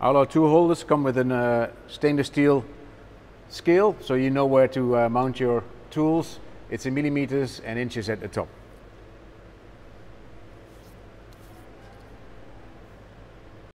All our tool holders come with a uh, stainless steel scale, so you know where to uh, mount your tools. It's in millimeters and inches at the top.